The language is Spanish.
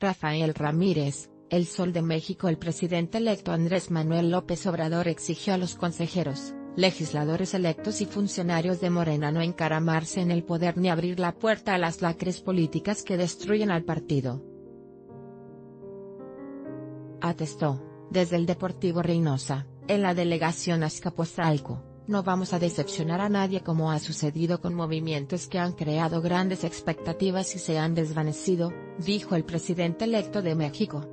Rafael Ramírez, El Sol de México El presidente electo Andrés Manuel López Obrador exigió a los consejeros, legisladores electos y funcionarios de Morena no encaramarse en el poder ni abrir la puerta a las lacres políticas que destruyen al partido. Atestó, desde el Deportivo Reynosa, en la delegación Azcapotzalco, no vamos a decepcionar a nadie como ha sucedido con movimientos que han creado grandes expectativas y se han desvanecido, dijo el presidente electo de México.